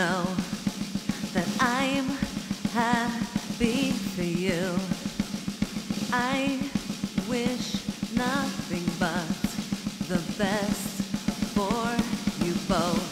know that I'm happy for you. I wish nothing but the best for you both.